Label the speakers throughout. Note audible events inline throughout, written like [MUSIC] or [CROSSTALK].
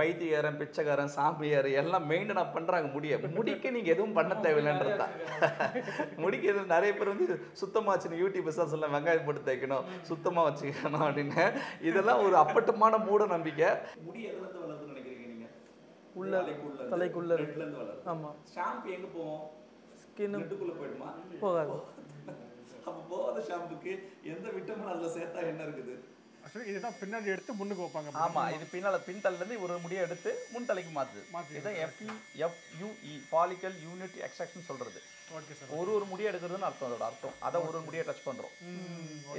Speaker 1: பைத்தியக்காரன் பிச்சைக்காரன் சாமியார் எல்லாம் மெயின்டெயின் பண்றாங்க முடிய. முடிக்க நீங்க எதுவும் பண்ண தேவையில்லைன்றது? தான் முடிக்க எதுவும் நிறைய பேர் வந்து சுத்தமா வச்சுன்னு யூடியூப் பிசாஸ் எல்லாம் வெங்காயம் போட்டு தைக்கணும் சுத்தமா வச்சுக்கணும் அப்படின்னு. இதெல்லாம் ஒரு அப்பட்டமான மூட நம்பிக்கை. முடி எதுல இருந்து வளருதுன்னு நினைக்கிறீங்க நீங்க?
Speaker 2: உள்ள,
Speaker 1: தலைக்குள்ள
Speaker 2: ஆமாம்
Speaker 1: ஷாம்பு எங்க போவோம்?
Speaker 2: ஸ்கின்னு
Speaker 1: நெட்டுக்குள்ள போயிடுமா?
Speaker 2: போகாது.
Speaker 1: அப்ப போகாத ஷாம்புக்கு எந்த விட்டமின் அதுல சேர்த்தா என்ன இருக்குது?
Speaker 3: இதுதான் பின்னாடி எடுத்து முன்னுக்கு வைப்பாங்க.
Speaker 1: ஆமா இது பின்னால பின் தலையில இருந்து ஒரு முடியை எடுத்து முன் தலைக்கு மாத்துது.
Speaker 3: மாத்தி
Speaker 1: இதான் FE FUE follicle unit extraction சொல்றது.
Speaker 3: ஓகே சார்
Speaker 1: ஒரு ஒரு முடியை எடுக்கிறதுன்னு அர்த்தம் அதோட அர்த்தம். அதை ஒரு ஒரு முடியை டச் பண்றோம்.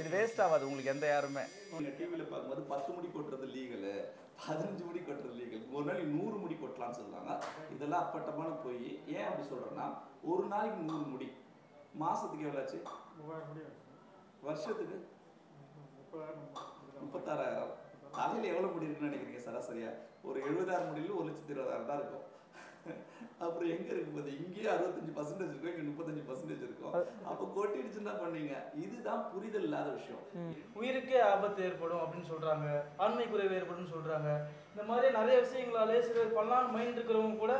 Speaker 1: இது வேஸ்ட் ஆகாது உங்களுக்கு எந்த யாருமே. நீங்க டிவில பார்க்கும்போது பத்து முடி கொட்டுறது லீகல் பதினஞ்சு முடி கொட்டுறது லீகல் ஒரு நாளைக்கு நூறு முடி கொட்டலாம்னு சொல்றாங்க. இதெல்லாம் அப்பட்டமான போய் ஏன் அப்படி சொல்றேன்னா ஒரு நாளைக்கு நூறு முடி. மாசத்துக்கு எவ்வளோ ஆச்சு? வருஷத்துக்கு?
Speaker 3: முப்பதாயிரம்
Speaker 1: முப்பத்தாறாயிரம். தலையில் எவ்வளோ முடி இருக்குன்னு நினைக்கிறீங்க? சராசரியா ஒரு எழுபதாயிரம் முடியல ஒரு லட்சத்தி இருபதாயிரம் தான் இருக்கும். அப்புறம் எங்க இருக்கு போது இங்கேயே அறுபத்தஞ்சு பர்சன்டேஜ் இருக்கும் இங்க முப்பத்தஞ்சு பர்சன்டேஜ் இருக்கும். அப்போ கொட்டிடுச்சுன்னு தான் பண்ணீங்க? இதுதான் புரிதல் இல்லாத விஷயம்.
Speaker 4: உயிருக்கே ஆபத்து ஏற்படும் அப்படின்னு சொல்றாங்க. ஆண்மை குறைவு ஏற்படும்னு சொல்றாங்க. இந்த மாதிரி நிறைய விஷயங்களாலே சில பண்ணலாம் மைண்ட் இருக்கிறவங்க கூட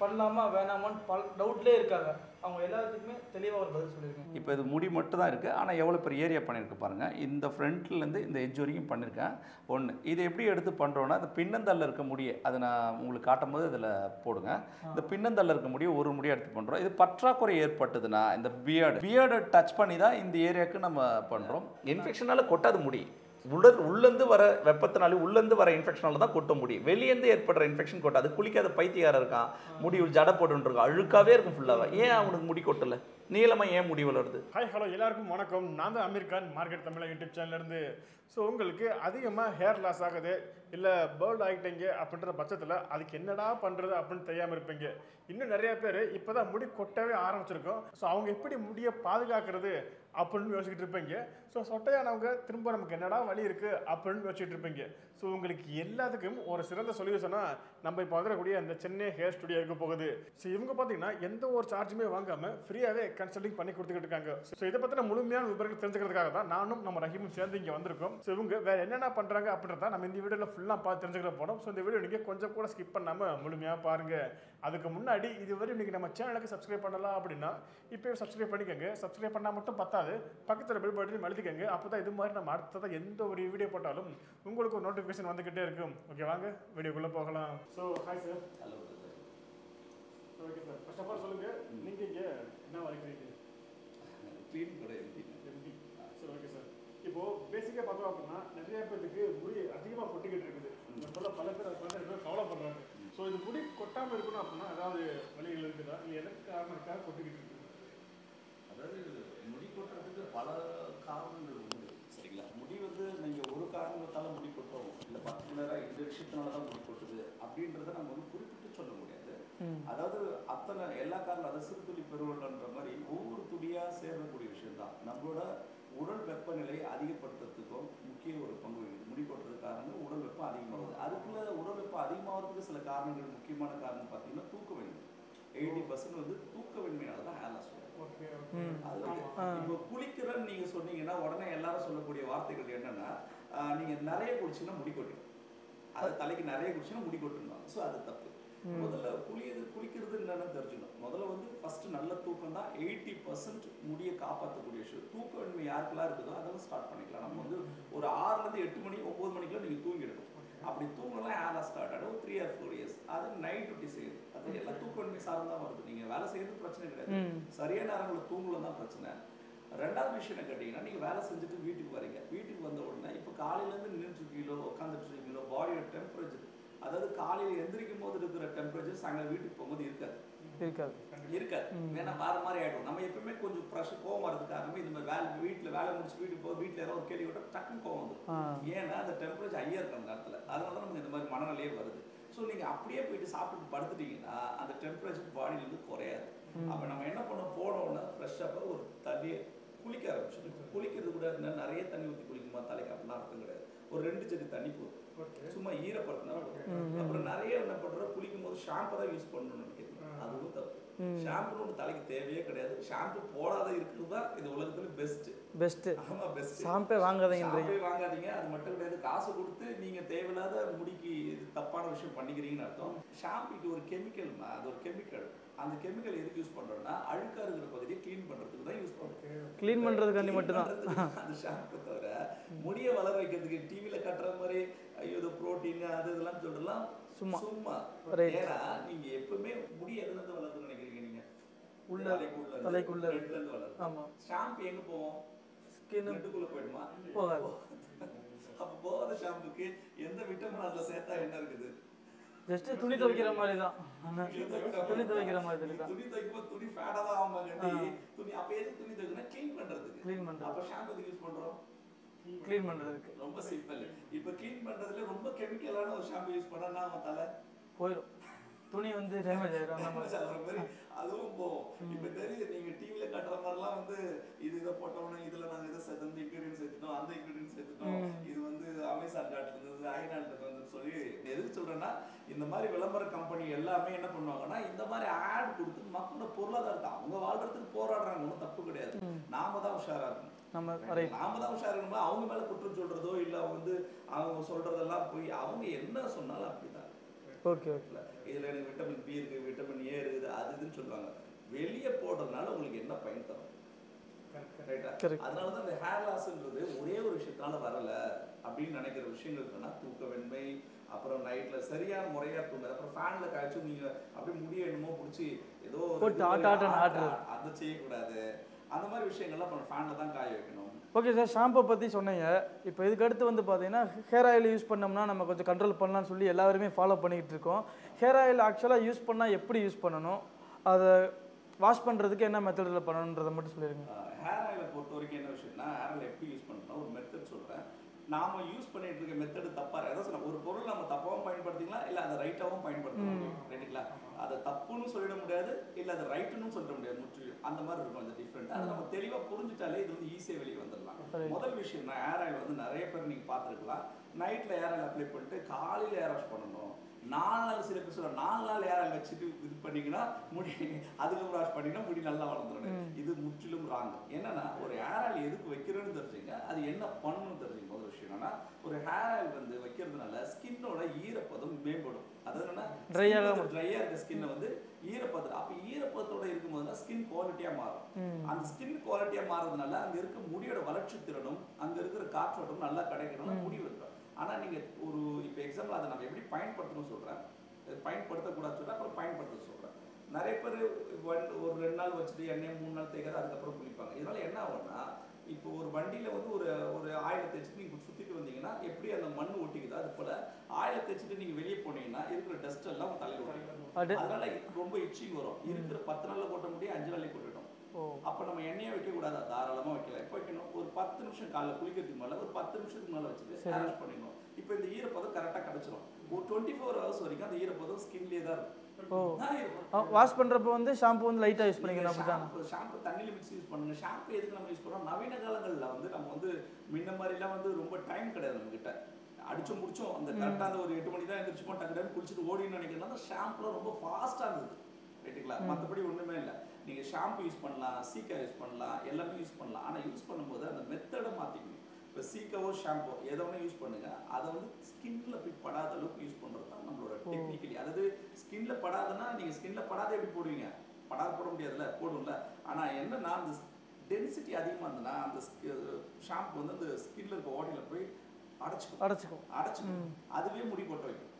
Speaker 4: பண்ணலாமா வேணாமான்னு பல் டவுட்லேயே இருக்காங்க. அவங்க எல்லாத்துக்குமே தெளிவாக ஒரு பதில் சொல்லியிருக்கேன்
Speaker 1: இப்போ இது முடி மட்டும் தான் இருக்குது ஆனால் எவ்வளோ பெரிய ஏரியா பண்ணியிருக்கு பாருங்கள் இந்த ஃப்ரண்ட்லேருந்து இந்த எட்ஜ் வரைக்கும் பண்ணியிருக்கேன் ஒன்று இது எப்படி எடுத்து பண்ணுறோன்னா இந்த பின்னந்தல்ல இருக்க முடியை அதை நான் உங்களுக்கு காட்டும் போது இதில் போடுங்க. இந்த பின்னந்தல்ல இருக்க முடியை ஒரு முடியை எடுத்து பண்ணுறோம் இது பற்றாக்குறை ஏற்பட்டதுன்னா இந்த பியர்டு பியர்டை டச் பண்ணி தான் இந்த ஏரியாவுக்கு நம்ம பண்ணுறோம் இன்ஃபெக்ஷனால கொட்டாது முடி. உள்ள உள்ளேருந்து வர வெப்பத்தினால உள்ளேருந்து வர இன்ஃபெக்ஷனால தான் கொட்ட முடியும். வெளியேந்து ஏற்படுற இன்ஃபெக்ஷன் கொட்டாது. குளிக்காத பைத்தியாரம் இருக்கான். முடி ஜடை போட்டுன்னு இருக்கான். அழுக்காவே இருக்கும் ஃபுல்லாக ஏன் அவனுக்கு முடி கொட்டலை? நீளமாக ஏன் முடி வளருது?
Speaker 3: ஹாய் ஹலோ எல்லாருக்கும் வணக்கம். நான் தான் அமீர் கான் மார்க்கெட் தமிழ் யூடியூப் சேனல்லேருந்து. ஸோ உங்களுக்கு அதிகமாக ஹேர் லாஸ் ஆகுது இல்லை பேர்ட் ஆகிட்டீங்க அப்படின்ற பட்சத்தில் அதுக்கு என்னடா பண்ணுறது அப்படின்னு தெரியாமல் இருப்பீங்க. இன்னும் நிறைய பேர் இப்போ தான் முடி கொட்டவே ஆரம்பிச்சிருக்கோம். ஸோ அவங்க எப்படி முடியை பாதுகாக்கிறது அப்படின்னு யோசிச்சுட்டு இருப்பீங்க. ஸோ சொட்டையானவங்க திரும்ப நமக்கு என்னடா வழி இருக்குது அப்படின்னு யோசிச்சுட்டு இருப்பீங்க. ஸோ உங்களுக்கு எல்லாத்துக்கும் ஒரு சிறந்த சொல்யூஷனாக நம்ம இப்போ வந்துடக்கூடிய அந்த சென்னை ஹேர் ஸ்டுடியோ இருக்க போகுது. ஸோ இவங்க பார்த்தீங்கன்னா எந்த ஒரு சார்ஜுமே வாங்காமல் ஃப்ரீயாகவே கன்சல்டிங் பண்ணி கொடுத்துக்கிட்டு இருக்காங்க ஸோ இதை பற்றின முழுமையான விவரங்கள் தெரிஞ்சுக்கிறதுக்காக தான் நானும் நம்ம ரஹீமும் சேர்ந்து இங்கே வந்திருக்கோம். ஸோ இவங்க வேறு என்னென்ன பண்ணுறாங்க அப்படின்றத நம்ம இந்த வீடியோவில் ஃபுல்லாக பார்த்து தெரிஞ்சுக்கிற போகிறோம் ஸோ இந்த வீடியோ நீங்கள் கொஞ்சம் கூட ஸ்கிப் பண்ணாமல் முழுமையாக பாருங்கள் அதுக்கு முன்னாடி இதுவரை நீங்கள் நம்ம சேனலுக்கு சப்ஸ்கிரைப் பண்ணலாம் அப்படின்னா இப்போயே சப்ஸ்கிரைப் பண்ணிக்கோங்க. சப்ஸ்கிரைப் பண்ணால் மட்டும் பத்தாது. பக்கத்தில் பெல் பட்டனையும் அழுத்திக்கோங்க. அப்போ தான் இது மாதிரி நம்ம அடுத்ததாக எந்த ஒரு வீடியோ போட்டாலும் உங்களுக்கு ஒரு நோட்டிஃபிகேஷன் வந்துக்கிட்டே இருக்கும். ஓகே வாங்க வீடியோக்குள்ளே போகலாம். So hi sir okay sir first of all சொல்லுங்கள் நீங்கள் இங்கே என்ன வரைக்கிறீங்க எம்டி சரி ஓகே சார் இப்போ பேசிக்காக பார்த்தோம் அப்படின்னா நிறைய பேருக்கு முடி அதிகமாக கொட்டிக்கிட்டு இருக்குது. சொல்ல பல பேர் அதை பார்த்து பேர் கவலைப்படுறாங்க ஸோ இது முடி கொட்டாமல் இருக்கணும் அப்படின்னா ஏதாவது வழிகள் இருக்குதா? இல்லை எதற்கு காரணம் இருக்கா கொட்டிக்கிட்டு இருக்குது?
Speaker 1: அதாவது முடி கொட்டுறதுக்கு பல காரணங்கள் உண்டு. சரிங்களா? முடி வந்து நீங்கள் ஒரு காரணத்தால முடி கொட்டும் இல்லை பர்டிகுலராக இந்த விஷயத்தினால தான் முடி கொட்டுது. அப்படின்றத நம்ம வந்து குறிப்பிட்டு சொல்ல முடியாது. அதாவது அத்தனை எல்லா காரணம் அதாவது சிறுதுளி பெருவெள்ளன்ற மாதிரி ஒவ்வொரு துளியாக சேரக்கூடிய விஷயம் தான் நம்மளோட உடல் வெப்பநிலையை அதிகப்படுத்துறதுக்கும் முக்கிய ஒரு பங்கு வகிக்குது முடி கொட்டுறது காரணம் உடல் வெப்பம் அதிகமாகுது அதுக்குள்ள உடல் வெப்பம் அதிகமாகிறதுக்கு சில காரணங்கள் முக்கியமான காரணம் பார்த்தீங்கன்னா தூக்கமின்மை எயிட்டி பர்சன்ட் வந்து தூக்கமின்மையால தான் ஹேர் லாஸ் வரும்.
Speaker 3: ஓகே
Speaker 1: அது வந்து இப்போ குளிக்கிறன்னு நீங்க சொன்னீங்கன்னா உடனே எல்லாரும் சொல்லக்கூடிய வார்த்தைகள் என்னன்னா ஆஹ் நீங்க நிறைய குடிச்சீங்கன்னா முடி கொட்டிடும். அது தலைக்கு நிறைய குடிச்சீங்கன்னா முடி கொட்டிருந்தாங்க ஸோ அது தப்பு. முதல்ல குளியது குளிக்கிறது என்னன்னு தெரிஞ்சுக்கணும். முதல்ல வந்து ஃபர்ஸ்ட் நல்ல தூக்கம் தான். எயிட்டி பர்சன்ட் முடியை காப்பாற்றக்கூடிய விஷயம். தூக்கமின்மை யாருக்கெல்லாம் இருக்குதோ அதெல்லாம் ஸ்டார்ட் பண்ணிக்கலாம். நம்ம வந்து ஒரு ஆறுல இருந்து எட்டு மணி ஒன்பது மணிக்குள்ள நீங்க தூங்கிடணும். அப்படி தூங்கலாம் ஏர்லா ஸ்டார்ட் ஆகிடும் ஒரு த்ரீ ஆர் ஃபோர் இயர்ஸ் அது நைட் டியூட்டி செய்யுது அது எல்லாம் தூக்கமின்மை சார்ந்து தான் வருது. நீங்க வேலை செய்யறது பிரச்சனை கிடையாது. சரியான நேரங்களில் தூங்கலாம் தான் பிரச்சனை. ரெண்டாவது விஷயம் என்ன கேட்டிங்கன்னா நீங்கள் வேலை செஞ்சுட்டு வீட்டுக்கு வரீங்க. வீட்டுக்கு வந்த உடனே இப்போ காலையிலேருந்து நின்றுட்டு இருக்கீங்களோ உட்காந்துட்டு இருக்கீங்களோ பாடியோட டெம்பரேச்சர் அதாவது காலையில் எந்திரிக்கும் போது இருக்கிற டெம்பரேச்சர் சாயங்காலம் வீட்டுக்கு போகும்போது இருக்காது.
Speaker 2: இருக்காது.
Speaker 1: இருக்காது. வேணா வேற மாதிரி ஆயிடும் நம்ம எப்பவுமே கொஞ்சம் ப்ரெஷர் கோவம் வரதுக்கு காரணமே இந்த மாதிரி வேலை வீட்டில் வேலை முடிச்சு வீட்டுக்கு போக வீட்டில் யாரோ ஒரு கேள்வி விட்டா டக்குன்னு கோவம் வந்துடும் ஏன்னா அந்த டெம்பரேச்சர் ஹையாக இருக்கு அந்த நேரத்தில். அதனால தான் நமக்கு இந்த மாதிரி மனநிலையே வருது. ஸோ நீங்கள் அப்படியே போயிட்டு சாப்பிட்டு படுத்துட்டீங்கன்னா அந்த டெம்பரேச்சர் பாடியிலேருந்து குறையாது. அப்போ நம்ம என்ன பண்ணோம்? போனோன்னா ஃப்ரெஷ்ஷாக ஒரு தண்ணியை குளிக்க ஆரம்பிச்சிடும் குளிக்கிறது கூட நிறைய தண்ணி ஊற்றி குளிக்குமா தலைக்கு அப்படிலாம் அர்த்தம் கிடையாது. ஒரு ரெண்டு ஜெக்கு தண்ணி போதும். சும்மா ஈரப்படுத்தினா அப்புறம் நிறைய என்ன பண்றோம் குளிக்கும் போது ஷாம்பு தான் யூஸ் பண்ணணும்னு நினைக்கிறேன். அதுவும் தப்பு. ஷாம்பு ஒன்று தலைக்கு தேவையே கிடையாது. ஷாம்பு போடாத இருக்கிறது தான் இந்த உலகத்துல பெஸ்ட்
Speaker 4: பெஸ்ட்டு
Speaker 1: ஆமா பெஸ்ட்
Speaker 4: ஷாம்பே
Speaker 1: ஷாம்பே வாங்காதீங்க. அது மட்டும் கிடையாது காசு கொடுத்து நீங்க தேவையில்லாத முடிக்கு தப்பான விஷயம் பண்ணிக்கிறீங்கன்னு அர்த்தம். ஷாம்புக்கு ஒரு கெமிக்கல் அது ஒரு கெமிக்கல் அந்த கெமிக்கல் எதுக்கு யூஸ் பண்றோம்னா அழுக்கா இருக்கிற பகுதியை க்ளீன் பண்றதுக்கு தான் யூஸ் பண்றோம்.
Speaker 4: க்ளீன் பண்ணுறதுக்காண்டி மட்டும்தான்.
Speaker 1: அந்த ஷாம்பு தவிர முடிய வளர வைக்கிறதுக்கு டிவில கட்டுற மாதிரி ஐயோ இது புரோட்டீன் அது இதெல்லாம் சொல்லலாம்
Speaker 4: சும்மா.
Speaker 1: சும்மா. ஏன்னா நீங்க எப்பவுமே முடி எதுல இருந்து வளருதுன்னு நினைக்கிறீங்க நீங்க?
Speaker 4: உள்ள,
Speaker 1: தலைக்குள்ள
Speaker 4: தலைக்குள்ள. ஆமாம்
Speaker 1: ஷாம்பு எங்க போவோம்?
Speaker 4: ஸ்கின்
Speaker 1: நெட்டுக்குள்ள போயிடுமா?
Speaker 4: போகாது.
Speaker 1: அப்ப போகாத ஷாம்புக்கு எந்த விட்டமின் அதுல சேர்த்தா என்ன இருக்குது?
Speaker 4: ஜஸ்ட் துணி துவைக்கிற மாதிரி தான் துணி துவைக்கிற மாதிரி தான்.
Speaker 1: துணி துவைக்கும்போது துணி ஃபேடா தான் ஆகும் கட்டி துணி அப்ப எதுக்கு துணி துவைக்கணும்? க்ளீன் பண்றதுக்கு.
Speaker 4: க்ளீன் பண்ணுறது
Speaker 1: அப்ப ஷாம்பு யூஸ் பண்றோம்?
Speaker 4: க்ளீன் பண்ணுறதுக்கு
Speaker 1: ரொம்ப சிம்பிள் இப்ப க்ளீன் பண்றதுல ரொம்ப கெமிக்கலான ஒரு ஷாம்பு யூஸ் பண்ணா அவன் தலை?
Speaker 4: போயிடும் துணி வந்து டேமேஜ் ஆயிடும் அந்த [LAUGHS] மாதிரி.
Speaker 1: அதுவும் போகும். இப்ப தெரியுது நீங்க டிவில காட்டுற மாதிரிலாம் வந்து இது இதை போட்டோம்னா இதுல நாங்க இதை சேர்த்து இந்த இன்கிரீடியன்ஸ் சேர்த்துட்டோம் அந்த இன்கிரீடியன்ஸ் சேர்த்துட்டோம். இது வந்து அமேசான் காட்டுல இருந்து ஐநாட்ல இருந்து வந்து சொல்லி எதுக்கு சொல்றேன்னா இந்த மாதிரி விளம்பர கம்பெனி எல்லாமே என்ன பண்ணுவாங்கன்னா இந்த மாதிரி ஆட் கொடுத்து மக்களோட பொருளாதாரத்தை அவங்க வாழ்றதுக்கு போராடுறாங்க ஒன்றும் தப்பு கிடையாது. நாம தான் உஷாரா இருக்கணும்.
Speaker 4: நம்ம
Speaker 1: நாம தான் உஷாரா இருக்கணும்? அவங்க மேல குற்றம் சொல்றதோ இல்ல அவங்க வந்து அவங்க சொல்றதெல்லாம் போய் அவங்க என்ன சொன்னாலும் அப்படிதான்.
Speaker 4: Okay okay.
Speaker 1: இதுல எனக்கு விட்டமின் பி இருக்கு விட்டமின் ஏ இருக்குது அது இதுன்னு சொல்லுவாங்க. வெளியே போடுறதுனால உங்களுக்கு என்ன பயன் தரும். அதனால தான் இந்த ஹேர் லாஸ்ன்றது ஒரே ஒரு விஷயத்தினால வரல அப்படின்னு நினைக்கிற விஷயங்கள் இருக்குன்னா தூக்க வெண்மை அப்புறம் நைட்ல சரியான முறையா தூங்க அப்புறம் ஃபேன்ல காய்ச்சும் நீங்க அப்படியே முடிய என்னமோ பிடிச்சி ஏதோ. அதை செய்யக்கூடாது. அந்த மாதிரி விஷயங்கள்லாம் அப்புறம் ஃபேன்ல தான் காய வைக்கணும்.
Speaker 4: ஓகே சார் ஷாம்பை பற்றி சொன்னீங்க. இப்போ இதுக்கு அடுத்து வந்து பார்த்தீங்கன்னா ஹேர் ஆயில் யூஸ் பண்ணோம்னா நம்ம கொஞ்சம் கண்ட்ரோல் பண்ணலாம்னு சொல்லி எல்லாருமே ஃபாலோ பண்ணிக்கிட்டு இருக்கோம். ஹேர் ஆயில் ஆக்சுவலாக யூஸ் பண்ணால் எப்படி யூஸ் பண்ணணும்? அதை வாஷ் பண்ணுறதுக்கு என்ன மெத்தடில் பண்ணணுன்றதை மட்டும் சொல்லிடுங்க.
Speaker 1: ஹேர் ஆயிலை பொறுத்த வரைக்கும் என்ன விஷயம்னா ஹேர் ஆயில் எப்படி யூஸ் பண்ணணும் ஒரு மெத்தட் சொல்றேன். நாம யூஸ் பண்ணிட்டு இருக்க மெத்தட் தப்பா இருக்கு. அதான் சொன்னேன். ஒரு பொருள் நம்ம தப்பாவும் பயன்படுத்திக்கலாம் இல்ல அதை ரைட்டாவும் பயன்படுத்தலாம். ரைட்டுங்களா? அதை தப்புன்னு சொல்லிட முடியாது இல்ல அதை ரைட்டுன்னு சொல்லிட முடியாது முற்றிலும். அந்த மாதிரி இருக்கும் அந்த டிஃப்ரெண்ட் அதை நம்ம தெளிவா புரிஞ்சுட்டாலே இது வந்து ஈஸியா வெளியே வந்துடலாம். முதல் விஷயம் நான் ஹேர் ஆயில் வந்து நிறைய பேர் நீங்க பார்த்துருக்கலாம். நைட்ல ஹேர் ஆயில் அப்ளை பண்ணிட்டு காலையில ஹேர் வாஷ் பண்ணணும். நாலு நாள் சில பேர் சொல்லுவாங்க நாலு நாள் ஹேர் ஆயில் வச்சுட்டு இது பண்ணீங்கன்னா முடி அதுக்கப்புறம் வாஷ் பண்ணீங்கன்னா முடி நல்லா வளர்ந்துடும். இது முற்றிலும் ராங் என்னன்னா ஒரு ஹேர் ஆயில் எதுக்கு வைக்கிறோன்னு தெரிஞ்சுங்க. அது என்ன பண்ணணும்னு தெரிஞ்சுங்க. முதல் விஷயம் என்னன்னா ஒரு ஹேர் ஆயில் வந்து வைக்கிறதுனால ஸ்கின்னோட ஈரப்பதம் மேம்படும். அதாவது என்னன்னா
Speaker 4: Dry ஆகாம
Speaker 1: ட்ரையா இருக்க ஸ்கின்னை வந்து ஈரப்பதம் அப்ப ஈரப்பதத்தோட இருக்கும்போது தான் ஸ்கின் குவாலிட்டியா மாறும். அந்த ஸ்கின் குவாலிட்டியா மாறதுனால அங்க இருக்க முடியோட வளர்ச்சி திறனும் அங்க இருக்கிற காற்றோட்டம் நல்லா கிடைக்கணும் முடி வந்துடும் ஆனா நீங்க ஒரு இப்போ எக்ஸாம்பிள் அதை நம்ம எப்படி பயன்படுத்தணும்னு சொல்றேன். இது பயன்படுத்தக்கூடாது சொல்றேன் அப்புறம் பயன்படுத்த சொல்றேன். நிறைய பேர் ஒரு ரெண்டு நாள் வச்சுட்டு எண்ணெய் மூணு நாள் தேய்க்காது அதுக்கப்புறம் குளிப்பாங்க. இதனால என்ன ஆகும்னா இப்போ ஒரு வண்டியில வந்து ஒரு ஒரு ஆயிலை தேய்ச்சிட்டு நீங்க சுத்திட்டு வந்தீங்கன்னா எப்படி அந்த மண் ஒட்டிக்குதோ அது போல ஆயிலை தேய்ச்சிட்டு நீங்க வெளியே போனீங்கன்னா இருக்கிற டஸ்ட் எல்லாம் தலையில ஒட்டிக்கும்
Speaker 4: அது
Speaker 1: அதனால ரொம்ப இச்சிங் வரும். இருக்கிற பத்து நாள்ல கொட்ட முடியும் அஞ்சு நாள்லயே கொட்டிட்டோம்
Speaker 4: ஓ.
Speaker 1: அப்ப நம்ம எண்ணெயை வைக்க கூடாது தாராளமா வைக்கலாம். எப்போ வைக்கணும். ஒரு பத்து நிமிஷம் காலைல குளிக்கிறதுக்கு மேல ஒரு பத்து நிமிஷத்துக்கு மேல வச்சுட்டு வாஷ் பண்ணிடணும். இப்போ இந்த ஈரப்பதம் கரெக்டா கிடைச்சிரும். ஒரு டுவெண்ட்டி ஃபோர் ஹவர்ஸ் வரைக்கும் அந்த ஈரப்பதம் ஸ்கின்லயே தான் இருக்கும்.
Speaker 4: ஓ. வாஷ் பண்ணுறப்போ வந்து ஷாம்பு வந்து லைட்டாக யூஸ் பண்ணிக்கணும் அப்படி தான்
Speaker 1: ஷாம்பு தண்ணியில் மிக்ஸ் யூஸ் பண்ணுங்க. ஷாம்பு எதுக்கு நம்ம யூஸ் பண்ணுறோம் நவீன காலங்களில் வந்து நம்ம வந்து முன்ன மாதிரிலாம் வந்து ரொம்ப டைம் கிடையாது நம்ம கிட்ட அடிச்சும் முடிச்சோம் அந்த கரெக்டாக அந்த ஒரு எட்டு மணி தான் எந்திரிச்சுப்போம் டக்கு டக்கு குளிச்சுட்டு ஓடின்னு நினைக்கிறதுனால அந்த ஷாம்புலாம் ரொம்ப ஃபாஸ்ட்டாக இருந்தது. ரைட்டுங்களா? மற்றபடி ஒன்றுமே இல்லை. நீங்கள் ஷாம்பு யூஸ் பண்ணலாம் சீக்கா யூஸ் பண்ணலாம் எல்லாமே யூஸ் பண்ணலாம். ஆனால் யூஸ் பண்ணும்போது அந்த மெத்தடை மாற்றிக்கணும் இப்போ சீக்காவோ ஷாம்போ எதை வேணா யூஸ் பண்ணுங்க. அதை வந்து ஸ்கின்ல போய் படாத அளவுக்கு யூஸ் பண்ணுறது தான் நம்மளோட டெக்னிக்கலி அதாவது ஸ்கின்ல படாதுன்னா நீங்க ஸ்கின்ல படாத எப்படி போடுவீங்க? படாத போட முடியாதுல்ல? போடும்ல. ஆனா என்னன்னா அந்த டென்சிட்டி அதிகமா இருந்ததுன்னா அந்த ஷாம்பு வந்து அந்த ஸ்கின்ல இருக்க ஓட்டையில போய் அடைச்சிக்கும்.
Speaker 4: அடைச்சிக்கும்.
Speaker 1: அடைச்சிக்கும். அதுவே முடி கொட்ட வைக்கும்.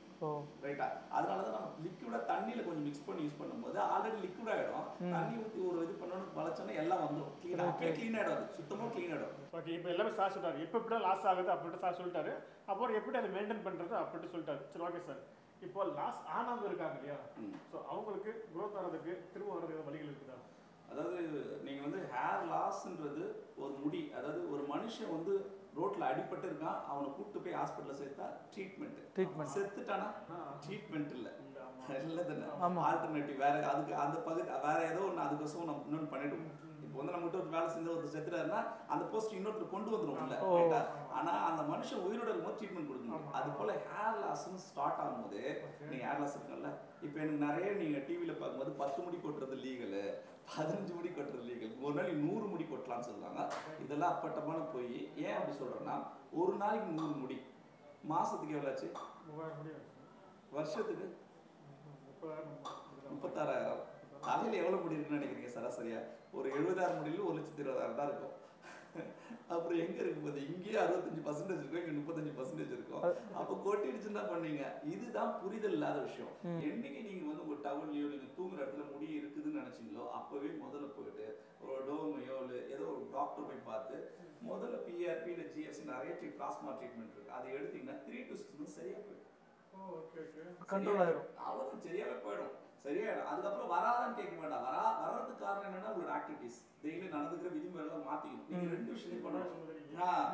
Speaker 1: ரைட்டா அதனால தான் நம்ம லிக்விடா தண்ணியில கொஞ்சம் மிக்ஸ் பண்ணி யூஸ் பண்ணும்போது ஆல்ரெடி லிக்விட் ஆயிடும். தண்ணி ஊத்தி ஒரு இது பண்ணணும் வளைச்சோன்னா எல்லாம் வந்துடும் க்ளீன் க்ளீன் ஆயிடும். அது சுத்தமா க்ளீன் ஆயிடும்.
Speaker 3: ஓகே இப்போ எல்லாமே சார் சொல்லிட்டாரு எப்போ எப்படி லாஸ் ஆகுது அப்படின்ட்டு சார் சொல்லிட்டாரு. அப்புறம் எப்படி அதை மெயின்டைன் பண்ணுறது அப்படின்ட்டு சொல்லிட்டாரு. சரி ஓகே சார் இப்போ லாஸ் ஆனவங்க இருக்காங்க இல்லையா. ஸோ அவங்களுக்கு க்ரோத் ஆகிறதுக்கு திரும்ப வர்றதுக்கு வழிகள் இருக்குதா?
Speaker 1: அதாவது நீங்க வந்து ஹேர் லாஸ்ன்றது ஒரு முடி அதாவது ஒரு மனுஷன் வந்து ரோட்ல அடிபட்டு இருக்கான் அவனை கூப்பிட்டு போய் ஹாஸ்பிட்டல்ல சேர்த்தா ட்ரீட்மெண்ட்
Speaker 4: Treatment.
Speaker 1: செத்துட்டானா? ட்ரீட்மெண்ட் இல்ல. இல்ல தானே
Speaker 4: ஆமா.
Speaker 1: ஆல்டர்னேட்டிவ் வேற அதுக்கு அந்த பகுதி வேற ஏதோ ஒன்று அதுக்கோசம் நம்ம இன்னொன்று பண்ணிடுவோம் இப்போ வந்து நம்ம கிட்ட ஒரு வேலை செஞ்ச ஒருத்தர் செத்துறாருன்னா அந்த போஸ்ட் இன்னொருத்தர் கொண்டு
Speaker 4: ஓ.
Speaker 1: ரைட்டா ஆனா அந்த மனுஷன் உயிரோட இருக்கும்போது ட்ரீட்மெண்ட் கொடுக்கணும் அது போல ஹேர் லாஸ்னு ஸ்டார்ட் ஆகும்போது நீங்க ஹேர் லாஸ் இருக்குல்ல இப்போ எனக்கு நிறைய நீங்க டிவில பார்க்கும்போது பத்து முடி கொட்டுறது லீகல் பதினஞ்சு முடி கொட்டுறது லீகல் ஒரு நாளைக்கு நூறு முடி கொட்டலாம்னு சொல்றாங்க. இதெல்லாம் அப்பட்டமான போய். ஏன் அப்படி சொல்றேன்னா ஒரு நாளைக்கு நூறு முடி. எவ்வளோ
Speaker 3: மூவாயிரம் மணி
Speaker 1: வருஷத்துக்கு? முப்பத்தாறாயிரம். தலையில எவ்வளவு முடி இருக்குன்னு நினைக்கிறீங்க? சராசரியா. ஒரு எழுபதாயிரம் முடியல ஒரு லட்சத்தி இருபதாயிரம் தான் இருக்கும். அப்புறம் எங்க இருக்கு போது இங்கேயே அறுபத்தஞ்சு பர்சன்டேஜ் இருக்கும் இங்க முப்பத்தஞ்சு பர்சன்டேஜ் இருக்கும் அப்ப கொட்டிடுச்சுன்னு என்ன பண்ணீங்க. இதுதான் புரிதல் இல்லாத விஷயம். என்னைக்கு நீங்க வந்து உங்க டவுன்லயோ நீங்க தூங்குற இடத்துல முடி இருக்குதுன்னு நினைச்சீங்களோ அப்பவே முதல்ல போயிட்டு ஒரு டோமையோ இல்ல ஏதோ ஒரு டாக்டர் போய் பார்த்து முதல்ல பிஆர்பி இல்ல ஜிஎஃப்சி நிறைய பிளாஸ்மா ட்ரீட்மெண்ட் இருக்கு. அதை எடுத்தீங்கன்னா த்ரீ டு சிக்ஸ் மந்த்ஸ் சரியா போயிடும்.
Speaker 3: ஓகே ஓகே
Speaker 4: கண்ட்ரோல்
Speaker 1: அவ்வளவு சரியாவே போயிடும். சரியாயிடும் அதுக்கப்புறம் வராதான்னு கேட்க வேண்டாம். வரா வர்றதுக்கு காரணம் என்னன்னா உங்களோட ஆக்டிவிட்டிஸ் டெய்லி நடந்துக்கிற விதிமுறைகளை மாத்திக்கணும். நீங்க ரெண்டு விஷயத்தையும் பண்ணணும்.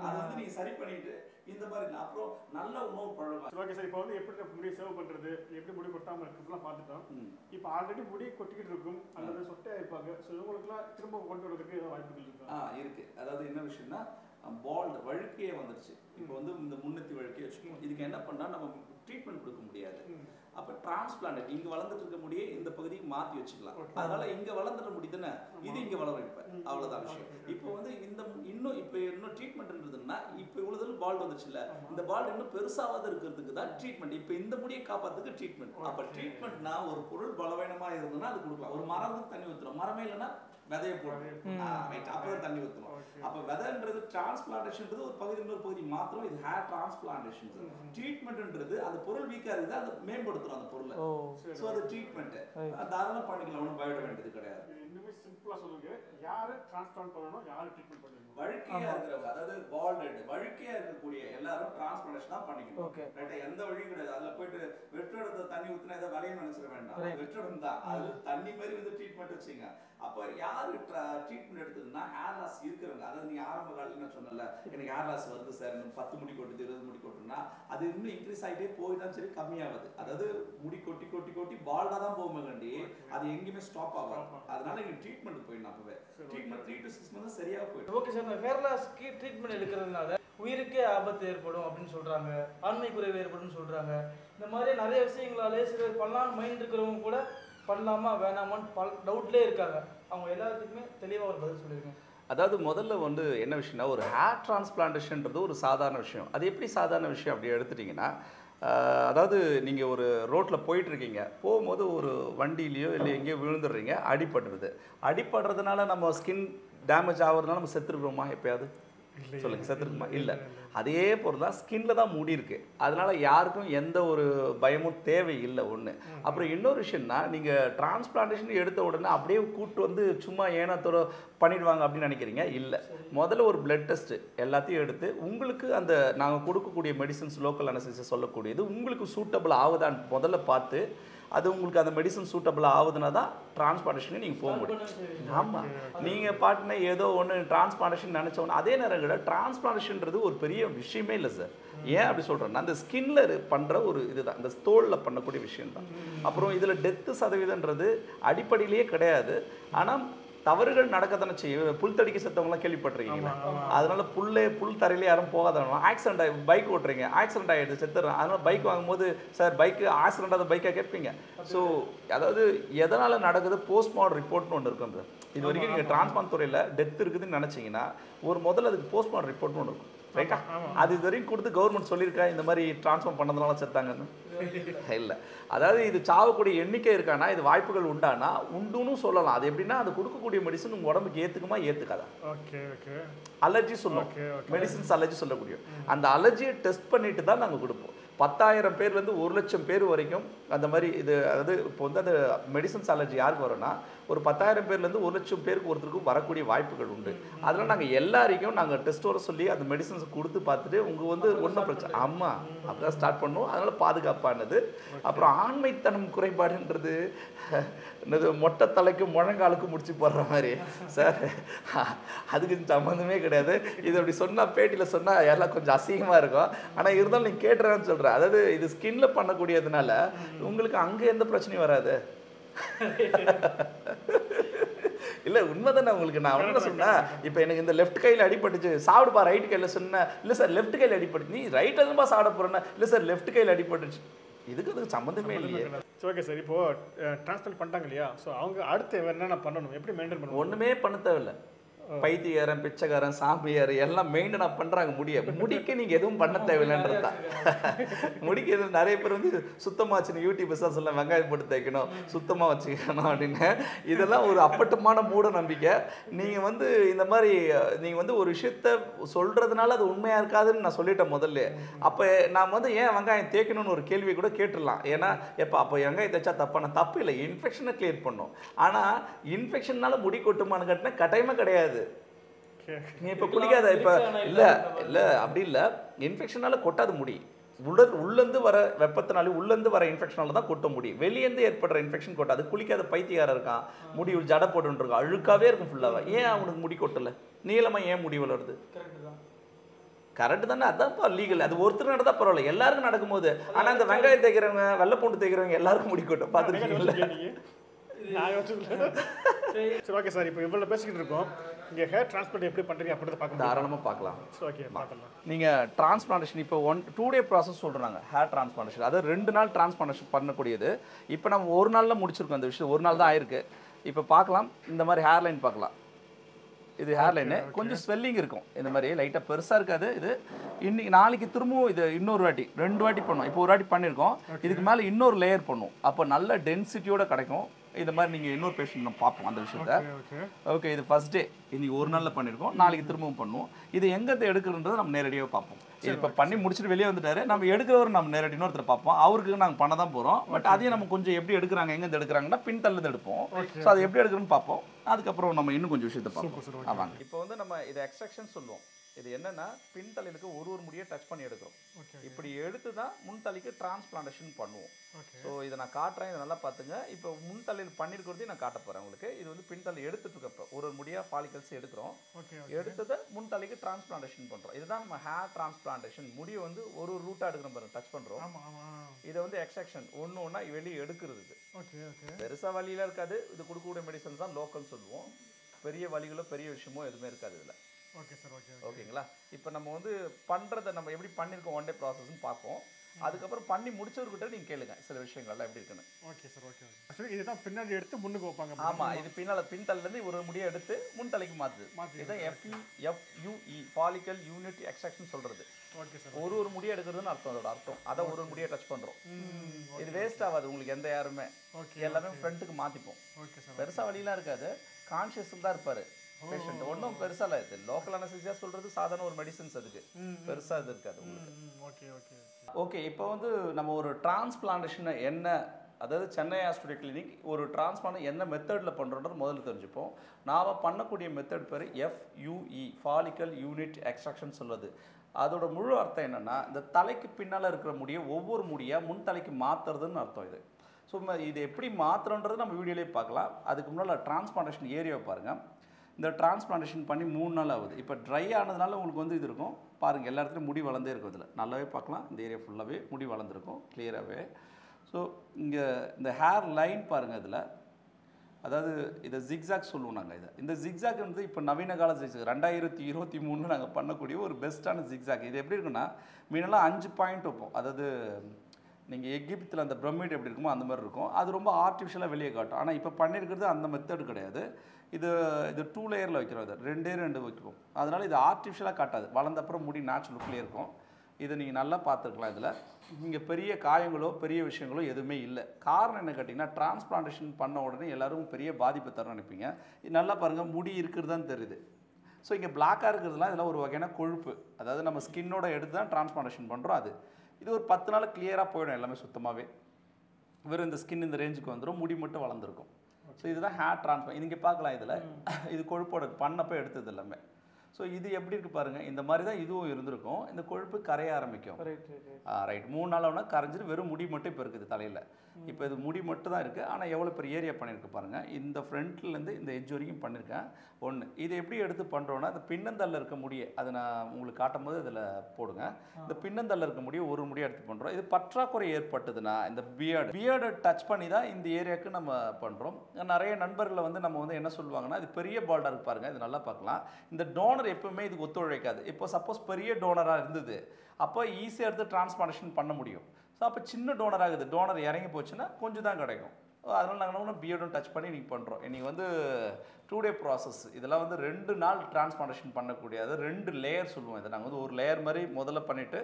Speaker 1: அதை வந்து நீங்க சரி பண்ணிட்டு இந்த மாதிரி. அப்புறம் நல்ல உணவு பழக்கம்.
Speaker 3: சரி ஓகே சார். இப்போ வந்து எப்படி முடி சேவ் பண்றது? எப்படி முடி கொட்டாம இருக்குலாம் பார்த்துட்டோம். இப்போ ஆல்ரெடி முடி கொட்டிக்கிட்டு இருக்கும். அல்லது சொட்டையா இருப்பாங்க ஸோ இவங்களுக்குலாம் திரும்ப கொண்டு வரதுக்கு ஏதாவது வாய்ப்புகள் இருக்கா?
Speaker 1: இருக்கு. அதாவது என்ன விஷயம்னா பால்டு வழுக்கையே வந்துருச்சு. இப்போ வந்து இந்த முன்னத்தி வழுக்கையே வச்சுக்கோங்க. இதுக்கு என்ன பண்ணா நம்ம ட்ரீட்மெண்ட் கொடுக்க முடியாது. அப்ப டிரான்ஸ்பிளான்ட் இங்க வளர்ந்துட்டு இருக்க முடியே இந்த பகுதிக்கு மாத்தி வச்சுக்கலாம். அதனால இங்க வளர்ந்துட முடியுதுன்னு இது இங்க வளர வைப்பேன்.
Speaker 3: ம்.
Speaker 1: அவ்வளவுதான் விஷயம். இப்போ வந்து இந்த இன்னும் இப்போ இன்னும் ட்ரீட்மெண்ட்ன்றதுன்னா இப்போ இவ்வளவு பால் வந்துச்சுல்ல. இந்த பால் இன்னும் பெருசாவாத இருக்கிறதுக்கு தான் ட்ரீட்மெண்ட் இப்போ இந்த முடியை காப்பாத்துக்கு ட்ரீட்மெண்ட் அப்ப ட்ரீட்மெண்ட்னா ஒரு பொருள் பலவீனமா இருந்ததுன்னா அது கொடுக்கலாம். ஒரு மரத்துக்கு தண்ணி ஊத்துறோம். மரமே இல்லைன்னா விதைய போடணும் ரைட் அப்பதான் தண்ணி
Speaker 3: ஓகே
Speaker 1: அப்ப விதைன்றது டிரான்ஸ்பிளான்டேஷன்ன்றது ஒரு பகுதி இன்னொரு பகுதி மாத்திரம் இது ஹேர் டிரான்ஸ்பிளான்டேஷன் ட்ரீட்மெண்ட்ன்றது அந்த பொருள் வீக்கா இருக்குது அதை மேம்படுத்துறோம் அந்த பொருளை. சோ அது ட்ரீட்மெண்ட். தாராளமா பண்ணிக்கலாம். ஒன்றும் பயப்பட வேண்டியது கிடையாது.
Speaker 3: இன்னுமே சிம்பிளா சொல்லுங்க. யாரு டிரான்ஸ்பிளான்ட் பண்ணணும்? யாரு ட்ரீட்மெண்ட் பண்ணணும்?
Speaker 1: வழுக்கையா இருக்கிறவங்க அதாவது பால்டட் வழுக்கையா இருக்கக்கூடிய எல்லாரும் டிரான்ஸ்பிளான்டேஷன் தான் பண்ணிக்கணும். ரைட்டா எந்த வழியும் கிடையாது. அதுல போயிட்டு வெற்றெடுத்த தண்ணி ஊத்துனா ஏதோ வலையை நினைச்சிட வேண்டாம். வெற்றடம் தான். அது தண்ணி மாதிரி வந்து ட்ரீட்மெண்ட் வச்சுங்க. அப்ப யாரு ட்ரீட்மெண்ட் எடுத்ததுன்னா ஹேர் லாஸ் இருக்கிறவங்க. அதாவது நீங்க ஆரம்ப காலையில நான் சொன்னல எனக்கு ஹேர் லாஸ் வருது சார் எனக்கு பத்து முடி கொட்டுது இருபது முடி கொட்டுனா அது இன்னும் இன்க்ரீஸ் ஆகிட்டே போய் தான் சரி கம்மியாகுது. அதாவது முடி கொட்டி கொட்டி கொட்டி பால்டா தான் போகுமே கண்டி. அது எங்கேயுமே ஸ்டாப் ஆகாது. அதனால நீங்க ட்ரீட்மெண்ட் போயிடணும் அப்பவே. Treatment three to six months சரியா போயிடும்.
Speaker 4: ஓகே சார் இந்த ஹேர் ட்ரீட்மெண்ட் எடுக்கிறதுனால உயிருக்கே ஆபத்து ஏற்படும் அப்படின்னு சொல்கிறாங்க ஆண்மை குறைவு ஏற்படும்னு சொல்கிறாங்க இந்த மாதிரி நிறைய விஷயங்களாலே சில பண்ணலாம்னு மைண்ட் இருக்கிறவங்க கூட பண்ணலாமா வேணாமான்னு பல் டவுட்லேயே இருக்காங்க. அவங்க எல்லாத்துக்குமே தெளிவாக ஒரு பதில் சொல்லியிருக்கேன்
Speaker 1: அதாவது முதல்ல வந்து என்ன விஷயம்னா ஒரு ஹேர் டிரான்ஸ்பிளான்டேஷன்றது ஒரு சாதாரண விஷயம். அது எப்படி சாதாரண விஷயம் அப்படி எடுத்துட்டிங்கன்னா அதாவது நீங்கள் ஒரு ரோட்டில் போயிட்டுருக்கீங்க. போகும்போது ஒரு வண்டியிலையோ இல்லை எங்கேயோ விழுந்துடுறீங்க அடிபடுறது அடிபடுறதுனால நம்ம ஸ்கின் டேமேஜ் ஆகுறதுனால நம்ம செத்துருக்குறோமா எப்பயாவது? சொல்லுங்க செத்துருக்குமா? இல்லை அதே பொருள் தான் ஸ்கின்ல தான் மூடி இருக்கு. அதனால யாருக்கும் எந்த ஒரு பயமும் தேவை இல்லை ஒன்று அப்புறம் இன்னொரு விஷயம்னா நீங்கள் டிரான்ஸ்பிளான்டேஷன் எடுத்த உடனே அப்படியே கூட்டு வந்து சும்மா ஏனத்தோட பண்ணிடுவாங்க அப்படின்னு நினைக்கிறீங்க? இல்லை. முதல்ல ஒரு பிளட் டெஸ்ட் எல்லாத்தையும் எடுத்து உங்களுக்கு அந்த நாங்கள் கொடுக்கக்கூடிய மெடிசன்ஸ் லோக்கல் அனசிஸ் சொல்லக்கூடியது உங்களுக்கு சூட்டபிள் ஆகுதான்னு முதல்ல பார்த்து அது உங்களுக்கு அந்த மெடிசன் சூட்டபிள் ஆகுதுன்னா தான் டிரான்ஸ்பிளான்டேஷனுக்கு நீங்கள் போக முடியும். ஆமாம் நீங்கள் பாட்டுனா ஏதோ ஒன்று டிரான்ஸ்பிளான்டேஷன் நினச்சோன்னு அதே நேரம் கூட டிரான்ஸ்பிளான்டேஷன்ன்றது ஒரு பெரிய விஷயமே இல்லை சார் ஏன் அப்படி சொல்கிறேன்னா அந்த ஸ்கின்ல பண்ணுற ஒரு இதுதான். இந்த தோலில் பண்ணக்கூடிய விஷயம் தான் அப்புறம் இதில் டெத்து சதவீதன்றது அடிப்படையிலேயே கிடையாது. ஆனால் தவறுகள் நடக்கத்தானே செய்யும்? புல் தடிக்க செத்தவங்களாம் கேள்விப்பட்டிருக்கீங்களா? அதனால புல்லே புல் தரையில யாரும் போகாதவங்க. ஆக்சிடென்ட் ஆகி பைக் ஓட்டுறீங்க. ஆக்சிடென்ட் ஆகிடுது செத்துறேன் அதனால பைக் வாங்கும்போது சார் பைக்கு ஆக்சிடென்ட் ஆகுது பைக்காக கேட்பீங்க? ஸோ அதாவது எதனால் நடக்குது? போஸ்ட்மார்டம் ரிப்போர்ட்னு ஒன்று இருக்கும். இது வரைக்கும் நீங்கள் டிரான்ஸ்பார்ட் துறையில் டெத் இருக்குதுன்னு நினச்சிங்கன்னா ஒரு முதல்ல அதுக்கு போஸ்ட்மார்டம் ரிப்போர்ட்னு ஒன்று இருக்கும். ரைட்டா அது இது வரைக்கும் கொடுத்து கவர்மெண்ட் சொல்லியிருக்கா இந்த மாதிரி டிரான்ஸ்ஃபார்ம் பண்ணதுனால செத்தாங்கன்னு? இல்லை. அதாவது இது சாவக்கூடிய எண்ணிக்கை இருக்கானா இது வாய்ப்புகள் உண்டானா உண்டுன்னு சொல்லலாம். அது எப்படின்னா அது கொடுக்கக்கூடிய மெடிசன் உங்கள் உடம்புக்கு ஏற்றுக்குமா ஏற்றுக்காதா
Speaker 3: okay okay.
Speaker 1: Allergy
Speaker 3: okay
Speaker 1: medicines allergy சொல்லக்கூடிய அந்த அலர்ஜியை டெஸ்ட் பண்ணிட்டு தான் நாங்கள் கொடுப்போம். பத்தாயிரம் பேர்லேருந்து ஒரு லட்சம் பேர் வரைக்கும் அந்த மாதிரி இது அதாவது இப்போ வந்து அந்த மெடிசன்ஸ் அலர்ஜி யாருக்கு வரும்னா ஒரு பத்தாயிரம் பேர்லேருந்து ஒரு லட்சம் பேருக்கு ஒருத்தருக்கு வரக்கூடிய வாய்ப்புகள் உண்டு. அதனால் நாங்கள் எல்லாரையும் நாங்கள் டெஸ்ட் வர சொல்லி அந்த மெடிசன்ஸ் கொடுத்து பார்த்துட்டு உங்கள் வந்து ஒன்றும் பிரச்சனை ஆமாம் அப்படிதான் ஸ்டார்ட் பண்ணுவோம். அதனால் பாதுகாப்பானது. அப்புறம் ஆண்மைத்தனம் குறைபாடுன்றது மொட்டை தலைக்கும் முழங்காலுக்கும் முடிச்சு போடுற மாதிரி. சார் அதுக்கு சம்மந்தமே கிடையாது. இது அப்படி சொன்னால் பேட்டியில் சொன்னால் எல்லாம் கொஞ்சம் அசிங்கமாக இருக்கும். ஆனால் இருந்தாலும் நீ கேட்டுறேன்னு சொல்கிறேன் அதாவது இது ஸ்கின்ல பண்ணக்கூடியதுனால உங்களுக்கு அங்கே எந்த பிரச்சனையும் வராது. இல்ல உண்மைதானே உங்களுக்கு? நான் என்ன சொன்னேன். இப்போ எனக்கு இந்த லெஃப்ட் கையில அடிபட்டுச்சு. சாப்பிடுப்பா ரைட் கையில சொன்னேன் இல்ல சார் லெஃப்ட் கையில அடிபட்டு நீ ரைட்ல இருந்துப்பா சாப்பிட போறேன்னா. இல்ல சார் லெஃப்ட் கையில அடிபட்டுச்சு. இதுக்கு அதுக்கு சம்மந்தமே இல்லையே.
Speaker 3: ஓகே சார் இப்போ டிரான்ஸ்பிளான்ட் பண்ணிட்டாங்க இல்லையா? ஸோ அவங்க அடுத்து என்னென்ன பண்ணணும்? எப்படி மெயின்டைன் பண்ணணும்?
Speaker 1: ஒண்ணுமே பண்ண தேவையில்ல. பைத்தியக்காரன் பிச்சைக்காரன் சாமியார் எல்லாம் மெயின்டைனா பண்றாங்க முடிய. முடிக்க நீங்க எதுவும் பண்ண தேவையில்லைன்றதா? முடிக்க எதுவும் நிறைய பேர் வந்து சுத்தமா வச்சுன்னு யூடியூப் சார் சொல்ல வெங்காயம் போட்டு தைக்கணும் சுத்தமா வச்சுக்கணும் அப்படின்னு. இதெல்லாம் ஒரு அப்பட்டமான மூட நம்பிக்கை. நீங்க வந்து இந்த மாதிரி அஹ், நீங்க வந்து ஒரு விஷயத்த சொல்றதுனால அது உண்மையா இருக்காதுன்னு நான் சொல்லிட்டேன் முதல்ல. அப்ப நான் வந்து ஏன் வெங்காயம் தேய்க்கணும்னு ஒரு கேள்வி கூட கேட்டுடலாம். ஏன்னா எப்ப அப்போ வெங்காயம் தைச்சா தப்பான தப்பு இல்லை. இன்ஃபெக்ஷனை கிளியர் பண்ணும். ஆனா இன்ஃபெக்ஷன்னால முடி கொட்டுமான்னு கேட்டினா கட்டாயமா கிடையாது.
Speaker 3: Okay.
Speaker 1: நீ இப்ப குளிக்காத இப்ப இல்ல? இல்ல அப்படி இல்ல. இன்ஃபெக்ஷனால கொட்டாது முடி. உள்ள உள்ளேருந்து வர வெப்பத்தினால உள்ளேருந்து வர இன்ஃபெக்ஷனால தான் கொட்ட முடியும் வெளியேந்து ஏற்படுற இன்ஃபெக்ஷன் கொட்டாது. குளிக்காத பைத்தியக்காரன் இருக்கான். முடி ஒரு ஜடை போட்டுன்னு இருக்கான். அழுக்காவே இருக்கும் ஃபுல்லாக ஏன் அவனுக்கு முடி கொட்டல? நீளமா ஏன் முடி வளருது?
Speaker 4: கரெக்ட் தான்.
Speaker 1: கரெக்ட் தானே? அதான்ப்பா லீகல் அது ஒருத்தர் நடந்தா பரவாயில்ல. எல்லாருக்கும் நடக்கும்போது. ஆனா இந்த வெங்காயம் தேய்க்கிறவங்க வெள்ளை பூண்டு தேய்க்கிறவங்க எல்லாருக்கும் முடி கொட்டும். பார்த்துருக்கீங்களா
Speaker 3: சரி ஓகே சார் இப்போ இவ்வளோ பேசிக்கிட்டு இருக்கோம். இங்கே ஹேர் டிரான்ஸ்பிளான்ட் எப்படி பண்ணுறீங்க அப்படின்றத பார்க்க முடியும்.
Speaker 1: தாராளமா பார்க்கலாம்.
Speaker 3: ஓகே பார்க்கலாம்.
Speaker 1: நீங்கள் டிரான்ஸ்பிளான்டேஷன் இப்போ ஒன் டூ டே ப்ராசஸ் சொல்கிறாங்க ஹேர் டிரான்ஸ்பிளான்டேஷன் அது ரெண்டு நாள் டிரான்ஸ்பிளான்டேஷன் பண்ணக்கூடியது. இப்போ நம்ம ஒரு நாளில் முடிச்சிருக்கோம் அந்த விஷயம். ஒரு நாள் தான் ஆயிருக்கு. இப்போ பார்க்கலாம். இந்த மாதிரி ஹேர் லைன் பார்க்கலாம். இது ஹேர் லைனு கொஞ்சம் ஸ்வெல்லிங் இருக்கும். இந்த மாதிரி லைட்டாக பெருசாக இருக்காது. இது இன்னைக்கு நாளைக்கு திரும்பவும் இது இன்னொரு வாட்டி ரெண்டு வாட்டி பண்ணுவோம். இப்போ ஒரு வாட்டி பண்ணியிருக்கோம். இதுக்கு மேலே இன்னொரு லேயர் பண்ணுவோம். அப்போ நல்ல டென்சிட்டியோட கிடைக்கும். இந்த மாதிரி நீங்கள் இன்னொரு பேஷண்ட் நம்ம பார்ப்போம் அந்த விஷயத்த.
Speaker 3: ஓகே
Speaker 1: ஓகே இது ஃபர்ஸ்ட் டே இன்னைக்கு ஒரு நாளில் பண்ணியிருக்கோம் நாளைக்கு திரும்பவும் பண்ணுவோம். இது எங்கேருந்து எடுக்கிறன்றதை நம்ம நேரடியாக பார்ப்போம். இது இப்போ பண்ணி முடிச்சுட்டு வெளியே வந்துட்டாரு. நம்ம எடுக்கிறவர் நம்ம நேரடி இன்னொருத்தர் பார்ப்போம். அவருக்கு நாங்கள் பண்ண தான் போகிறோம் பட் அதையும் நம்ம கொஞ்சம் எப்படி எடுக்கிறாங்க எங்கேருந்து எடுக்கிறாங்கன்னா பின் தள்ளுது எடுப்போம் ஸோ அது எப்படி எடுக்கிறோன்னு பார்ப்போம். அதுக்கப்புறம் நம்ம இன்னும் கொஞ்சம் விஷயத்தை பார்ப்போம். ஆமாங்க இப்போ வந்து நம்ம இதை எக்ஸ்ட்ராக்ஷன் சொல்லுவோம். இது என்னன்னா பின் தலையிலுக்கு ஒரு ஒரு முடியை டச் பண்ணி எடுக்கிறோம். இப்படி எடுத்து தான் முன் தலைக்கு டிரான்ஸ்பிளான்டேஷன் பண்ணுவோம். ஸோ இதை நான் காட்டுறேன் இதை நல்லா பார்த்துங்க. இப்போ முன் தலையில் பண்ணியிருக்கிறதையும் நான் காட்ட போகிறேன் உங்களுக்கு. இது வந்து பின் தலை எடுத்துட்டு இருக்கப்போ ஒரு ஒரு முடியாக ஃபாலிகல்ஸ் எடுக்கிறோம். எடுத்ததை முன் தலைக்கு டிரான்ஸ்பிளான்டேஷன் பண்ணுறோம் இதுதான் நம்ம ஹேர் டிரான்ஸ்பிளான்டேஷன் முடியை வந்து ஒரு ஒரு ரூட்டாக எடுக்கிறோம் பாருங்க டச் பண்ணுறோம் இதை வந்து எக்ஸ்ட்ராக்ஷன் ஒன்று ஒன்றா வெளியே எடுக்கிறது இது.
Speaker 3: ஓகே ஓகே
Speaker 1: பெருசா வழியில இருக்காது. இது கொடுக்கக்கூடிய மெடிசன்ஸ் தான் லோக்கல் சொல்லுவோம். பெரிய வழிகளோ பெரிய விஷயமோ எதுவுமே இருக்காது இதில்.
Speaker 3: ஓகே சார் ஓகே
Speaker 1: ஓகேங்களா? இப்போ நம்ம வந்து பண்ணுறதை நம்ம எப்படி பண்ணியிருக்கோம் ஒன் டே ப்ராசஸ்ன்னு பார்ப்போம். அதுக்கப்புறம் பண்ணி முடிச்சவர்கிட்ட நீங்கள் கேளுங்க சில விஷயங்கள்லாம் எப்படி இருக்குன்னு.
Speaker 3: ஓகே சார் ஓகே இதுதான் பின்னாடி எடுத்து முன்னுக்கு வைப்பாங்க.
Speaker 1: ஆமா இது பின்னால பின் தலையிலேருந்து ஒரு முடியை எடுத்து முன் தலைக்கு
Speaker 3: மாத்தி
Speaker 1: இதுதான் FE FUE follicle unit extraction சொல்றது.
Speaker 3: ஓகே சார்
Speaker 1: ஒரு ஒரு முடியை எடுக்கிறதுன்னு அர்த்தம் அதோட அர்த்தம். அதை ஒரு ஒரு முடியை டச் பண்றோம். இது வேஸ்ட் ஆகாது உங்களுக்கு எந்த யாருமே.
Speaker 3: ஓகே
Speaker 1: எல்லாமே ஃப்ரண்ட்டுக்கு மாத்திப்போம்.
Speaker 3: ஓகே சார்
Speaker 1: பெருசா வழியெல்லாம் இருக்காது. கான்ஷியஸ் தான் இருப்பாரு. பேஷண்ட் ஒன்றும் பெருசா இல்லை. இது லோக்கல் அனசிசியா சொல்றது சாதாரண ஒரு மெடிசன்ஸ் அதுக்கு. பெருசா இது இருக்காது
Speaker 3: ஓகே ஓகே
Speaker 1: ஓகே. இப்போ வந்து நம்ம ஒரு டிரான்ஸ்பிளான்டேஷன் என்ன அதாவது சென்னை ஹாஸ்பிட்டல் கிளினிக் ஒரு டிரான்ஸ்பிளான்ட் என்ன மெத்தடில் பண்ணுறோன்றது முதல்ல தெரிஞ்சுப்போம். நாம் பண்ணக்கூடிய மெத்தட் பேர் எஃப்யூஇ ஃபாலிக்கல் யூனிட் எக்ஸ்ட்ராக்ஷன் சொல்லுது அதோட முழு அர்த்தம் என்னன்னா இந்த தலைக்கு பின்னால் இருக்கிற முடியை ஒவ்வொரு முடியாக முன் தலைக்கு மாற்றுறதுன்னு அர்த்தம் இது. ஸோ இது எப்படி மாற்றுறோன்றது நம்ம வீடியோலேயே பார்க்கலாம். அதுக்கு முன்னால் டிரான்ஸ்பிளான்டேஷன் ஏரியாவை பாருங்கள் இந்த டிரான்ஸ்பிளான்டேஷன் பண்ணி மூணு நாள் ஆகுது. இப்போ ட்ரை ஆனதுனால உங்களுக்கு வந்து இது இருக்கும். பாருங்கள் எல்லா இடத்துலையும் முடி வளர்ந்தே இருக்கும் இதில். நல்லாவே பார்க்கலாம். இந்த ஏரியா ஃபுல்லாகவே முடி வளர்ந்துருக்கும் கிளியராகவே ஸோ இங்கே இந்த ஹேர் லைன் பாருங்கள் இதில். அதாவது இதை ஜிக்ஸாக் சொல்லுவோம் நாங்கள் இதை. இந்த ஜிக்ஸாக் வந்து இப்போ நவீன கால ஜிக்ஸாக் ரெண்டாயிரத்தி இருபத்தி மூணில் நாங்கள் பண்ணக்கூடிய ஒரு பெஸ்ட்டான ஜிக்ஸாக் இது எப்படி இருக்குன்னா மீனெல்லாம் அஞ்சு பாயிண்ட் வைப்போம். அதாவது நீங்கள் எகிப்தில் அந்த பிரமிட் எப்படி இருக்குமோ அந்த மாதிரி இருக்கும். அது ரொம்ப ஆர்டிஃபிஷியலாக வெளியே காட்டும். ஆனால் இப்போ பண்ணியிருக்கிறது அந்த மெத்தட் கிடையாது. இது இது டூ லேயரில் வைக்கிறோம் இது. ரெண்டே ரெண்டு வைக்கிறோம். அதனால் இது ஆர்டிஃபிஷியலாக காட்டாது. வளர்ந்த அப்புறம் முடி நேச்சுரல் லுக்லேயே இருக்கும். இதை நீங்கள் நல்லா பார்த்துருக்கலாம் இதில். இங்கே பெரிய காயங்களோ பெரிய விஷயங்களோ எதுவுமே இல்லை. காரணம் என்ன கேட்டிங்கன்னா டிரான்ஸ்பிளான்டேஷன் பண்ண உடனே எல்லோரும் பெரிய பாதிப்பு தரணும் நினைப்பீங்க. இது நல்லா பாருங்கள் முடி இருக்கிறது தான் தெரியுது. ஸோ இங்கே பிளாக்காக இருக்கிறதுலாம் இதெல்லாம் ஒரு வகையான கொழுப்பு. அதாவது நம்ம ஸ்கின்னோட எடுத்து தான் டிரான்ஸ்பிளான்டேஷன் பண்ணுறோம் அது. இது ஒரு பத்து நாள் கிளியராக போயிடும் எல்லாமே சுத்தமாகவே வெறும் இந்த ஸ்கின் இந்த ரேஞ்சுக்கு வந்துடும் முடி மட்டும் வளர்ந்துருக்கும். ஸோ இதுதான் ஹேர் டிரான்ஸ்பர் இங்கே பார்க்கலாம் இதில். இது கொழுப்போட பண்ணப்போ எடுத்தது எல்லாமே. ஸோ இது எப்படி இருக்கு பாருங்க. இந்த மாதிரி தான் இதுவும் இருந்திருக்கும். இந்த கொழுப்பு கரைய ஆரம்பிக்கும்.
Speaker 4: ரைட்
Speaker 1: மூணு நாள் ஆகுனா கரைஞ்சிட்டு வெறும் முடி மட்டும் இப்போ இருக்குது தலையில். இப்போ இது முடி மட்டும் தான் இருக்குது ஆனால் எவ்வளோ பெரிய ஏரியா பண்ணியிருக்கு பாருங்கள் இந்த ஃப்ரண்ட்லேருந்து இந்த எட்ஜ் வரைக்கும் பண்ணியிருக்கேன் ஒன்று இது எப்படி எடுத்து பண்ணுறோன்னா இந்த பின்னந்தல்ல இருக்க முடியை அதை நான் உங்களுக்கு காட்டும் போது இதில் போடுங்க. இந்த பின்னந்தல்ல இருக்க முடியை ஒரு முடியை எடுத்து பண்ணுறோம் இது பற்றாக்குறை ஏற்பட்டதுன்னா இந்த பியர்டு பியர்டை டச் பண்ணி தான் இந்த ஏரியாவுக்கு நம்ம பண்ணுறோம் நிறைய நண்பர்களை வந்து நம்ம வந்து என்ன சொல்லுவாங்கன்னா இது பெரிய பால்டாக இருக்கு பாருங்க. இது நல்லா பார்க்கலாம். இந்த டோனர் எப்பவுமே இதுக்கு ஒத்துழைக்காது. இப்போ சப்போஸ் பெரிய டோனராக இருந்தது. அப்போ ஈஸியாக எடுத்து டிரான்ஸ்பார்டேஷன் பண்ண முடியும். ஸோ அப்போ சின்ன டோனர் ஆகுது. டோனர் இறங்கி போச்சுன்னா கொஞ்சம் தான் கிடைக்கும். அதனால் நாங்கள் என்ன பிஎடும் டச் பண்ணி நீங்கள் பண்ணுறோம் இன்றைக்கி வந்து டூ டே ப்ராசஸ் இதெல்லாம் வந்து ரெண்டு நாள் டிரான்ஸ்பார்டேஷன் பண்ணக்கூடியது. ரெண்டு லேயர் சொல்லுவோம் இதை நாங்கள் வந்து. ஒரு லேயர் மாதிரி முதல்ல பண்ணிவிட்டு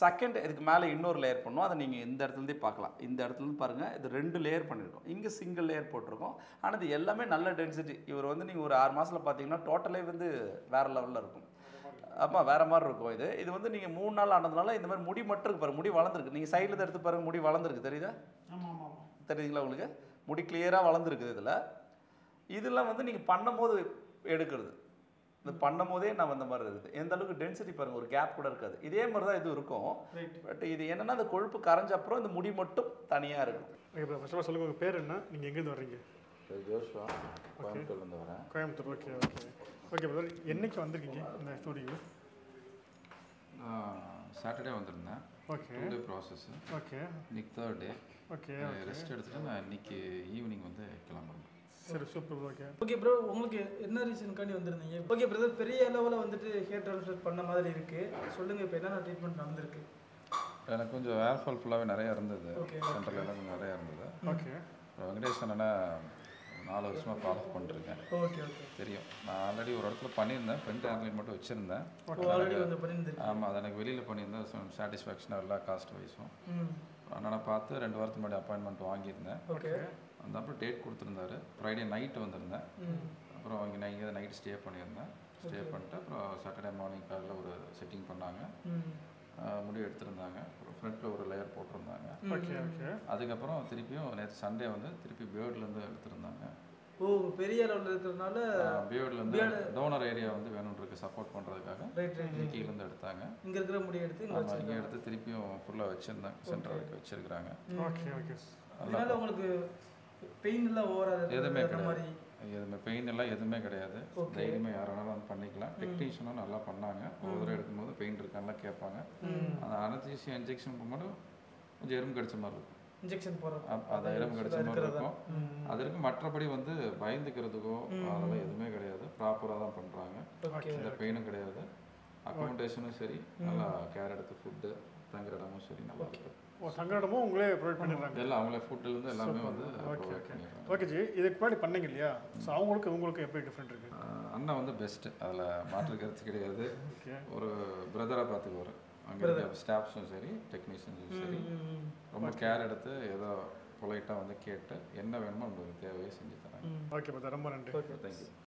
Speaker 1: செகண்ட் இதுக்கு மேலே இன்னொரு லேயர் பண்ணுவோம் அதை நீங்கள் இந்த இடத்துலேருந்தே பார்க்கலாம். இந்த இடத்துலேருந்து பாருங்கள் இது ரெண்டு லேயர் பண்ணியிருக்கோம் இங்கே சிங்கிள் லேயர் போட்டிருக்கோம். ஆனால் இது எல்லாமே நல்ல டென்சிட்டி இவர் வந்து நீங்கள் ஒரு ஆறு மாதத்தில் பார்த்தீங்கன்னா டோட்டலே வந்து வேறு லெவலில் இருக்கும். ஆமாம் வேறு மாதிரி இருக்கும் இது. இது வந்து நீங்கள் மூணு நாள் ஆனதுனால இந்த மாதிரி முடி மட்டும் இருக்கு பாருங்கள் முடி வளர்ந்துருக்கு. நீங்கள் சைடில் எடுத்து பாருங்க. முடி வளர்ந்துருக்கு. தெரியுதா?
Speaker 3: ஆமாம் ஆமாம்
Speaker 1: தெரியுதுங்களா உங்களுக்கு? முடி கிளியராக வளர்ந்துருக்குது இதில். இதெல்லாம் வந்து நீங்கள் பண்ணும்போது எடுக்கிறது. இந்த பண்ணும் போதே நான் வந்த மாதிரி இருக்குது. எந்த அளவுக்கு டென்சிட்டி பாருங்க ஒரு கேப் கூட இருக்காது. இதே மாதிரி தான் இது இருக்கும்.
Speaker 3: ரைட்
Speaker 1: பட் இது என்னன்னா அந்த கொழுப்பு கரைஞ்ச அப்புறம் இந்த முடி மட்டும் தனியாக இருக்கும்.
Speaker 3: ஓகே ப்ரோ ஃபர்ஸ்ட் சொல்லுங்கள் உங்கள் பேர் என்ன? நீங்கள் எங்கேருந்து வர்றீங்க?
Speaker 2: ஜோஷ்வா. கோயம்புத்தூர்லேருந்து வரேன்.
Speaker 3: Coimbatore okay okay okay brother என்னைக்கு வந்திருக்கீங்க இந்த ஸ்டூடியோ
Speaker 2: சாட்டர்டே வந்திருந்தேன்.
Speaker 3: Okay
Speaker 2: two day process
Speaker 3: okay
Speaker 2: இன்னைக்கு தேர்ட் டே
Speaker 3: ஓகே
Speaker 2: ரெஸ்ட் எடுத்துட்டு நான் இன்னைக்கு ஈவினிங் வந்து கிளம்புறேன்
Speaker 3: சரி சூப்பர் ஓகே
Speaker 4: ஓகே ப்ரோ உங்களுக்கு என்ன ரீசனுக்காண்டி வந்திருந்தீங்க? ஓகே பிரதர் பெரிய லெவலில் வந்துட்டு ஹேர் ட்ரான்ஸ்ஃபர் பண்ண மாதிரி இருக்கு. சொல்லுங்க இப்போ என்னென்ன ட்ரீட்மெண்ட் நடந்திருக்கு?
Speaker 2: எனக்கு கொஞ்சம் ஹேர் ஃபால் ஃபுல்லாகவே நிறைய இருந்தது.
Speaker 4: Okay.
Speaker 2: சென்ட்ரல் எல்லாம் கொஞ்சம் நிறைய இருந்தது.
Speaker 3: ஓகே
Speaker 2: வெங்கடேஷ் அண்ணனை நாலு வருஷமாக ஃபாலோ பண்ணிருக்கேன்
Speaker 4: ஓகே ஓகே
Speaker 2: தெரியும். நான் ஆல்ரெடி ஒரு இடத்துல பண்ணியிருந்தேன். ஃப்ரண்ட் ஹேர்லைன் மட்டும் வச்சுருந்தேன்.
Speaker 4: ஆல்ரெடி வந்து பண்ணியிருந்திருக்கு
Speaker 2: ஆமாம் அது எனக்கு வெளியில் பண்ணியிருந்தேன். சாட்டிஸ்ஃபேக்ஷனாக எல்லா காஸ்ட் வைஸும்
Speaker 4: ம்.
Speaker 2: அண்ணனை பார்த்து ரெண்டு வாரத்துக்கு முன்னாடி அப்பாயின்மெண்ட் வாங்கியிருந்தேன்.
Speaker 4: ஓகே
Speaker 2: அந்த அப்புறம் டேட் கொடுத்துருந்தாரு. ஃப்ரைடே நைட்டு வந்திருந்தேன்.
Speaker 4: ம்.
Speaker 2: அப்புறம் இங்கே நான் இங்கே நைட்டு ஸ்டே பண்ணியிருந்தேன். ஸ்டே. பண்ணிட்டு அப்புறம் சாட்டர்டே மார்னிங் காலையில் ஒரு செட்டிங் பண்ணாங்க.
Speaker 4: ம்.
Speaker 2: ஆஹ் முடி எடுத்திருந்தாங்க. அப்புறம் ஃப்ரண்ட்டில் ஒரு லேயர் போட்டிருந்தாங்க.
Speaker 3: ஓகே ஓகே
Speaker 2: அதுக்கப்புறம் திருப்பியும் நேற்று சண்டே வந்து திருப்பி பியர்ட்லேருந்து எடுத்திருந்தாங்க.
Speaker 4: ஓ பெரிய லெவலில் இருக்கிறதுனால
Speaker 2: பியர்ட்லேருந்து
Speaker 4: beard-
Speaker 2: டோனர் ஏரியா வந்து வேணுன்றதுக்கு சப்போர்ட் பண்ணுறதுக்காக கீழேருந்து எடுத்தாங்க.
Speaker 4: இங்கே இருக்கிற முடியை எடுத்து இங்கே
Speaker 2: ஆமாம் இங்கே எடுத்து திருப்பியும் ஃபுல்லாக வச்சுருந்தேன் சென்டர் வரைக்கும் வச்சுருக்குறாங்க.
Speaker 3: ஓகே ஓகே
Speaker 4: அதனால உங்களுக்கு பெயின் எல்லாம் ஓவராது
Speaker 2: எதுவுமே
Speaker 4: மாதிரி
Speaker 2: எதுவுமே பெயின் எல்லாம் எதுவுமே கிடையாது. தைரியமாக யார் வேணாலும் வந்து பண்ணிக்கலாம். டெக்னீஷியனும் நல்லா பண்ணாங்க. தடவை எடுக்கும்போது பெயின் இருக்கான்லாம் கேட்பாங்க. அந்த அனத்தீசியா இன்ஜெக்ஷன் போகும்போது கொஞ்சம் எறும்பு கடிச்ச மாதிரி இருக்கும்.
Speaker 4: இன்ஜெக்ஷன் போடுறோம்
Speaker 2: அப்- அது எறும்பு கடிச்ச மாதிரி இருக்கும். அதற்கு மற்றபடி வந்து பயந்துக்கிறதுக்கோ அதெல்லாம் எதுவுமே கிடையாது. ப்ராப்பராக தான் பண்ணுறாங்க இந்த பெயினும் கிடையாது. அக்கோமடேஷனும் சரி. நல்லா கேர் எடுத்து ஃபுட்டு தங்குற இடமும் சரி நல்லா இருக்கு.
Speaker 3: ஓ தங்கடமும் உங்களே ப்ரொவைட் பண்ணிடுறாங்க.
Speaker 2: எல்லாம் அவங்களே ஃபுட்லேருந்து எல்லாமே வந்து
Speaker 3: ஓகே ஓகே ஓகே ஜி. இதுக்கு முன்னாடி பண்ணீங்க இல்லையா? ஸோ அவங்களுக்கு உங்களுக்கு எப்படி டிஃப்ரெண்ட் இருக்கு?
Speaker 2: ஆஹ் அண்ணன் வந்து பெஸ்ட்டு அதில் மாற்று கருத்து கிடையாது.
Speaker 3: ஓகே
Speaker 2: ஒரு பிரதராக பார்த்துக்குவார். அங்கே இருக்க ஸ்டாஃப்ஸும் சரி டெக்னீஷியன்ஸும் சரி. ரொம்ப கேர் எடுத்து ஏதோ பொலைட்டாக வந்து கேட்டு என்ன வேணுமோ நம்மளுக்கு தேவையை செஞ்சு தராங்க.
Speaker 3: ஓகே பத்தா ரொம்ப நன்றி.
Speaker 2: தேங்க்யூ